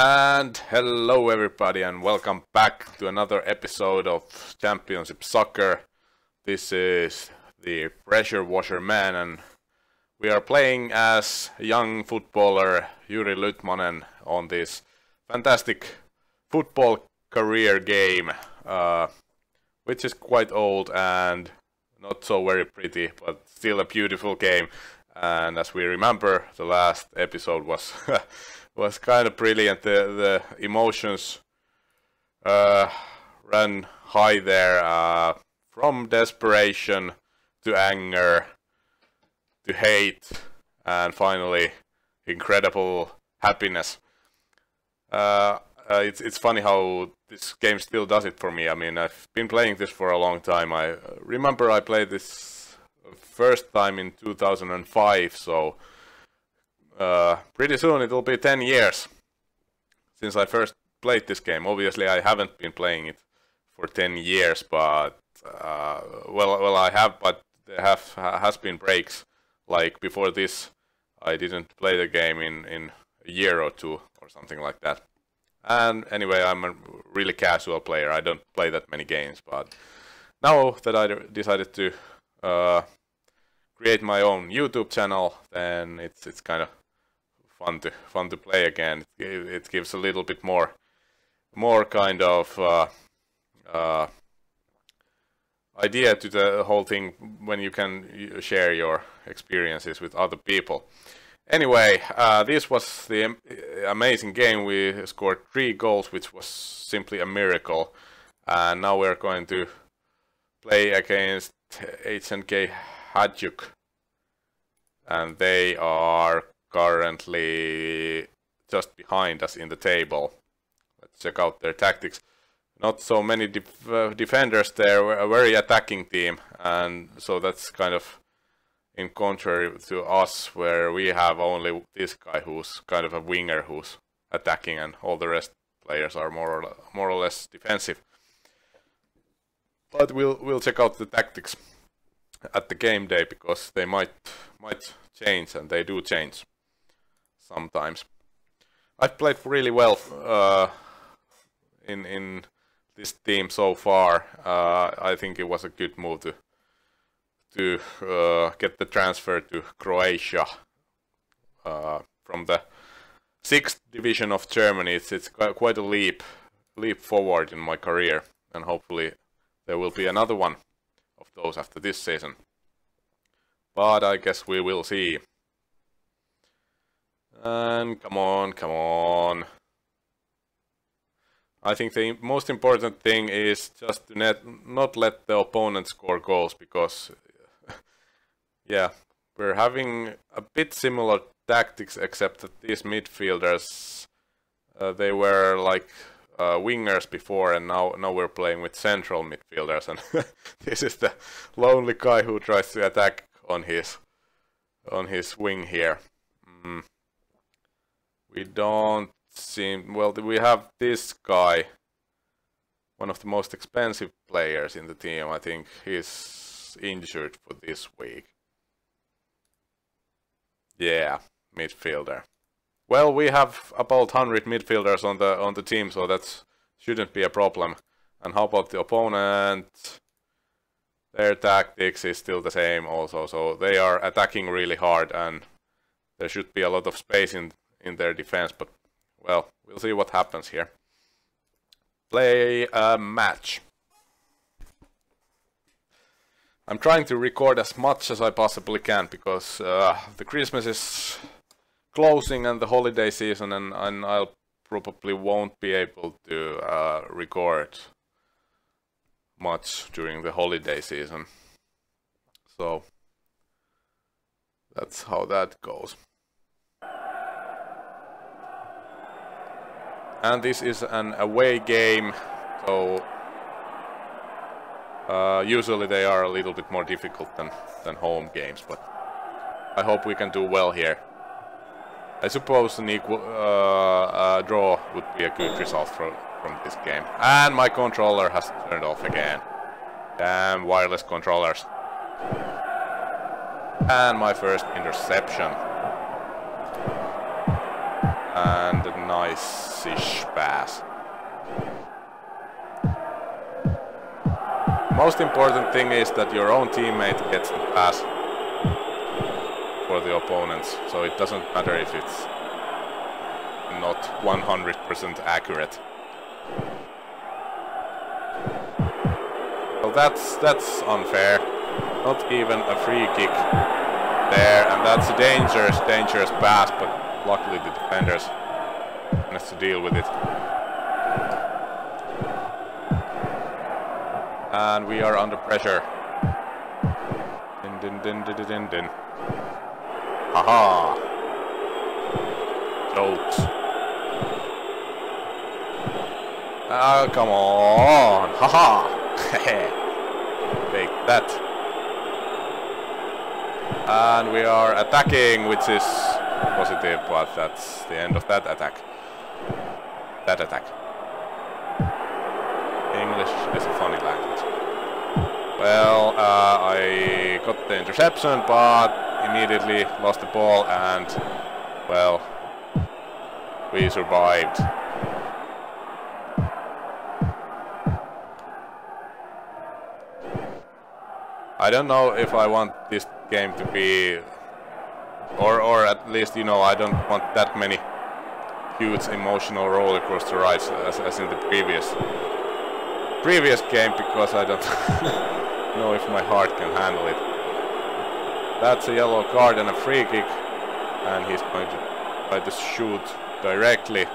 And hello everybody and welcome back to another episode of Championship Soccer. This is the Pressure Washer Man and we are playing as young footballer Yuri Lytmanen on this fantastic football career game, uh, which is quite old and not so very pretty, but still a beautiful game. And as we remember, the last episode was was kind of brilliant. The the emotions uh, ran high there, uh, from desperation to anger to hate, and finally incredible happiness. Uh, uh, it's it's funny how this game still does it for me. I mean, I've been playing this for a long time. I remember I played this first time in 2005, so uh, pretty soon it will be 10 years since I first played this game. Obviously, I haven't been playing it for 10 years, but uh, well, well, I have, but there have has been breaks. Like before this, I didn't play the game in in a year or two or something like that. And anyway, I'm a really casual player. I don't play that many games, but now that I decided to uh, create my own YouTube channel, then it's it's kind of fun to fun to play again. It, it gives a little bit more more kind of uh, uh, idea to the whole thing when you can share your experiences with other people. Anyway, uh, this was the amazing game. We scored three goals, which was simply a miracle. And now we're going to play against HNK Hajduk. And they are currently just behind us in the table. Let's check out their tactics. Not so many def uh, defenders there, a very attacking team, and so that's kind of in contrary to us, where we have only this guy who's kind of a winger who's attacking, and all the rest players are more or, more or less defensive. But we'll we'll check out the tactics at the game day because they might might change, and they do change sometimes. I've played really well uh, in in this team so far. Uh, I think it was a good move to to uh, get the transfer to Croatia uh, from the sixth division of Germany. It's it's quite a leap leap forward in my career, and hopefully there will be another one of those after this season. But I guess we will see. And come on, come on. I think the most important thing is just to net, not let the opponent score goals because, yeah, we're having a bit similar tactics except that these midfielders, uh, they were like uh, wingers before and now, now we're playing with central midfielders and this is the lonely guy who tries to attack on his on his wing here. Mm. We don't seem... Well, we have this guy. One of the most expensive players in the team. I think he's injured for this week. Yeah, midfielder. Well, we have about 100 midfielders on the on the team, so that shouldn't be a problem. And how about the opponent? Their tactics is still the same also, so they are attacking really hard and there should be a lot of space in in their defense, but well, we'll see what happens here. Play a match. I'm trying to record as much as I possibly can because uh, the Christmas is closing and the holiday season and, and I'll probably won't be able to uh, record much during the holiday season. So that's how that goes. And this is an away game so uh, usually they are a little bit more difficult than, than home games but I hope we can do well here. I suppose an equal uh, draw would be a good result from, from this game. And my controller has turned off again. Damn wireless controllers. And my first interception. And Nice-ish pass. Most important thing is that your own teammate gets the pass for the opponents, so it doesn't matter if it's not 100% accurate. Well, that's that's unfair. Not even a free kick there, and that's a dangerous, dangerous pass, but luckily the defenders managed to deal with it. And we are under pressure. Din din din din din din. Haha. Jokes. Ah, come on. Haha. Take that. And we are attacking, which is positive, but that's the end of that attack. That attack. English is a funny language. Well, uh, I got the interception, but immediately lost the ball and, well, we survived. I don't know if I want this game to be, or or at least you know I don't want that many huge emotional roller coaster rides as, as in the previous previous game because I don't know if my heart can handle it. That's a yellow card and a free kick, and he's going to try to shoot directly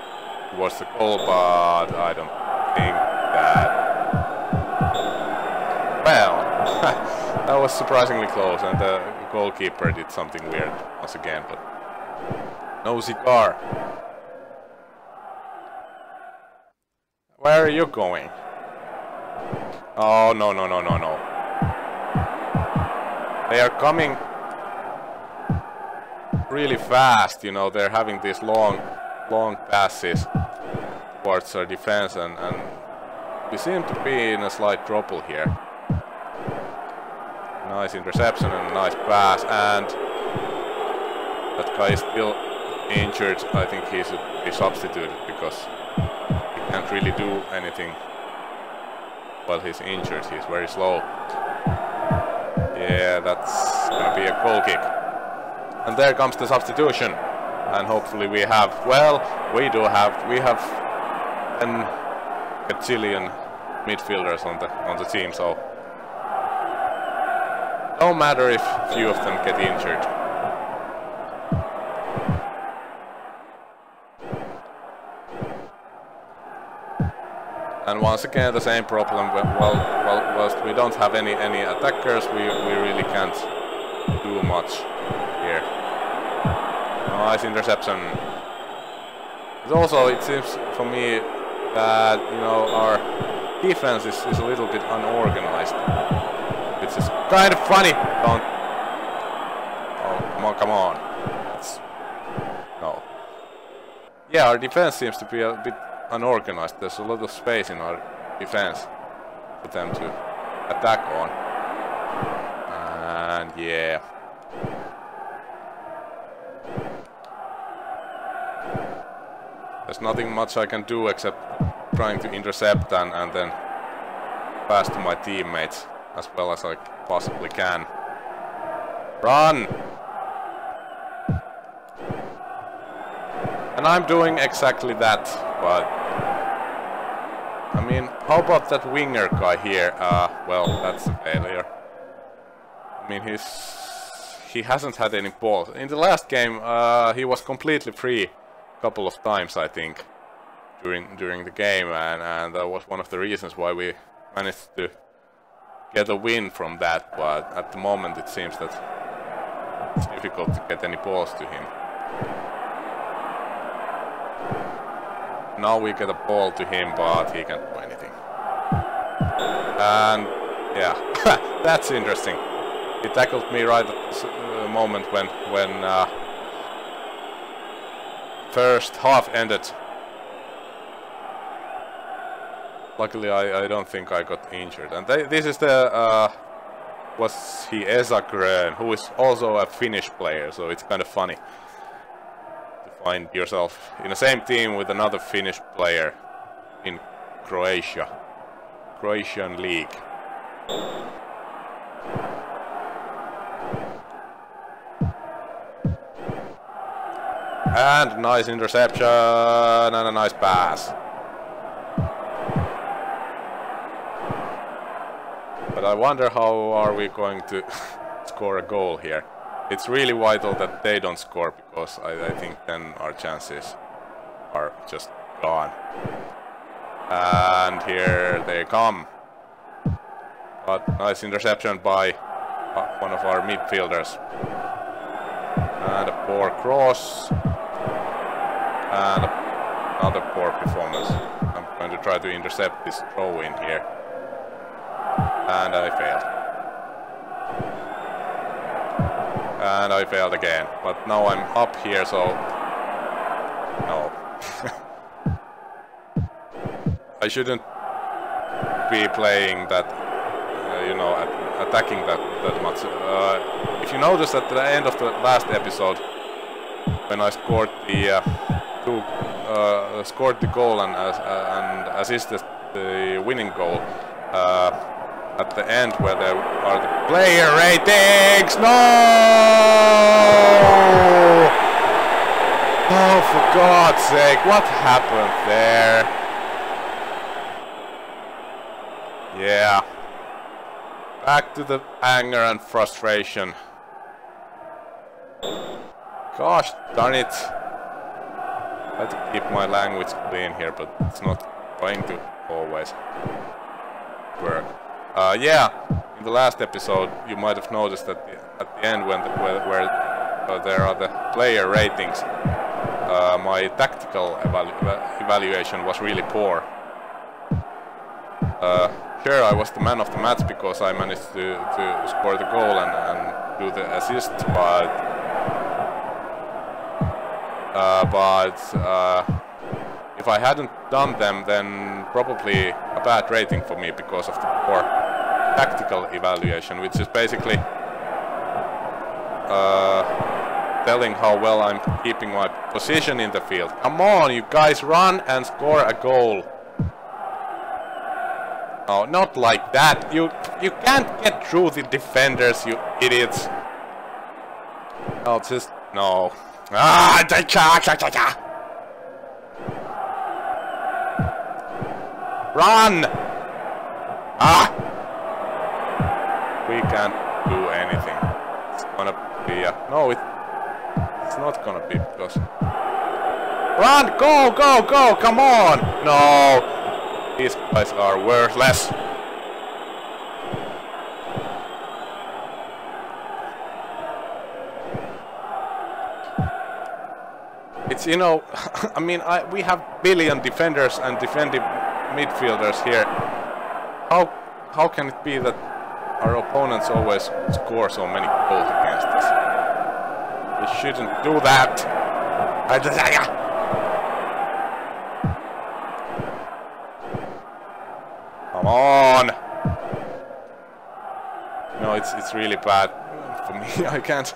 towards the goal, but I don't think that. Well. That was surprisingly close, and the goalkeeper did something weird once again, but no cigar. Where are you going? Oh, no, no, no, no, no. They are coming really fast, you know, they're having these long, long passes towards our defense, and, and we seem to be in a slight trouble here. Nice interception and a nice pass and that guy is still injured. I think he should be substituted because can't really do anything while he's injured. He's very slow. Yeah, that's gonna be a goal kick. And there comes the substitution. And hopefully we have, well, we do have, we have a gazillion midfielders on the on the team, so no matter if few of them get injured. And once again, the same problem. Well, well, whilst we don't have any any attackers, we we really can't do much here. Nice interception. But also, it seems for me that you know our defense is, is a little bit unorganized. It's just kind of funny. Don't. Oh, come on, come on. It's... No. Yeah, our defense seems to be a bit unorganized. There's a lot of space in our defense for them to attack on. And yeah. There's nothing much I can do except trying to intercept and, and then pass to my teammates as well as I possibly can. Run! And I'm doing exactly that, but... I mean, how about that winger guy here? Uh, well, that's a failure. I mean, he's... He hasn't had any balls. In the last game, uh, he was completely free a couple of times, I think, during during the game, and, and that was one of the reasons why we managed to get a win from that, but at the moment it seems that it's difficult to get any balls to him. Now we get a ball to him, but he can't do anything. And yeah, that's interesting. He tackled me right at the uh, moment when when uh, first half ended Luckily, I, I don't think I got injured. And they, this is the, uh, was he Esa who is also a Finnish player, so it's kind of funny find yourself in the same team with another Finnish player in Croatia. Croatian League. And nice interception and a nice pass. But I wonder how are we going to score a goal here. It's really vital that they don't score because I, I think then our chances are just gone. And here they come. But nice interception by uh, one of our midfielders. And a poor cross. And another poor performance. I'm going to try to intercept this throw in here. And I failed. And I failed again. But now I'm up here, so... No. I shouldn't be playing that, uh, you know, at attacking that, that much. Uh, if you notice at the end of the last episode, when I scored the uh, two, uh, scored the goal and, uh, and assisted the winning goal, uh, at the end where there are the player ratings. No! Oh, for God's sake, what happened there? Yeah. Back to the anger and frustration. Gosh darn it. I have to keep my language clean here, but it's not going to always work. Uh, yeah, in the last episode you might have noticed that at the end when the, where, where uh, there are the player ratings, uh, my tactical evalu evaluation was really poor. Uh, sure, I was the man of the match because I managed to, to score the goal and, and do the assist, but uh, but uh, if I hadn't done them, then probably a bad rating for me because of the poor tactical evaluation, which is basically uh, telling how well I'm keeping my position in the field. Come on, you guys, run and score a goal. Oh, not like that. You you can't get through the defenders, you idiots. Oh, just no. Ah, cha cha cha cha. Run! Ah! We can't do anything. It's gonna be a... No, it, it's not gonna be because... Run! Go, go, go! Come on! No! These guys are worthless. It's, you know, I mean, I, we have billion defenders and defensive midfielders here. How how can it be that our opponents always score so many goals against us? We shouldn't do that. I desire. Come on. No, it's it's really bad for me. I can't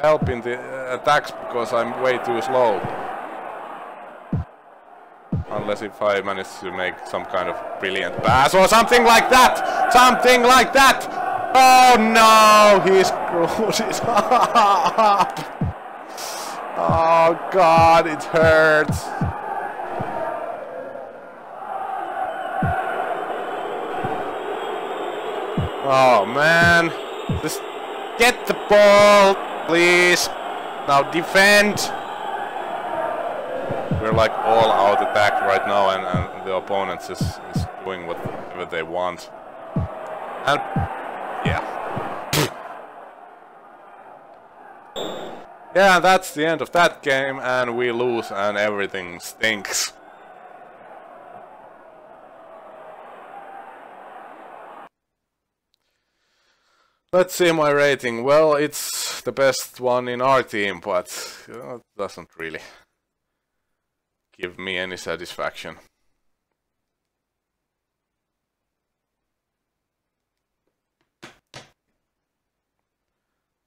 help in the uh, attacks because I'm way too slow. Unless if I manage to make some kind of brilliant pass or something like that! Something like that! Oh no! he's screwed it! Oh god, it hurts! Oh man! Just get the ball, please! Now defend! we're like all out attack right now and, and the opponents is, is doing whatever they want. And yeah. Yeah, that's the end of that game and we lose and everything stinks. Let's see my rating. Well, it's the best one in our team, but you know, it doesn't really give me any satisfaction.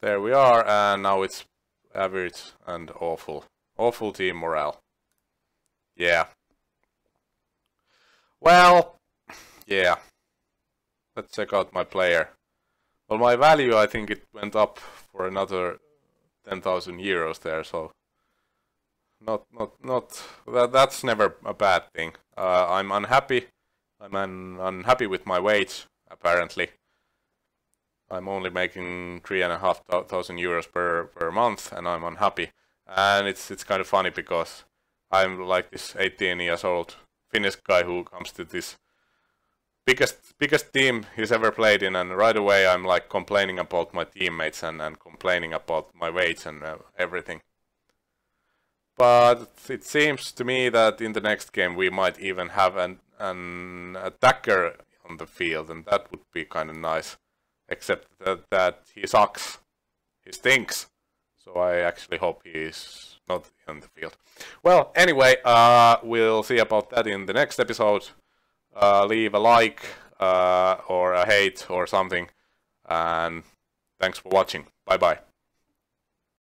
There we are, and now it's average and awful Awful team morale. Yeah. Well, yeah. Let's check out my player. Well, my value, I think it went up for another 10,000 euros there, so not, not, not, that, that's never a bad thing. Uh, I'm unhappy. I'm un, unhappy with my weight, apparently. I'm only making three and a half thousand euros per, per month, and I'm unhappy. And it's, it's kind of funny because I'm like this 18 years old Finnish guy who comes to this biggest biggest team he's ever played in, and right away I'm like complaining about my teammates and, and complaining about my weights and uh, everything. But it seems to me that in the next game we might even have an an attacker on the field, and that would be kind of nice. Except that, that he sucks, he stinks. So I actually hope he's not in the field. Well, anyway, uh, we'll see about that in the next episode uh, leave a like uh, or a hate or something. And thanks for watching. Bye bye.